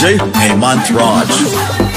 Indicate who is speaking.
Speaker 1: DJ Hemant Raj.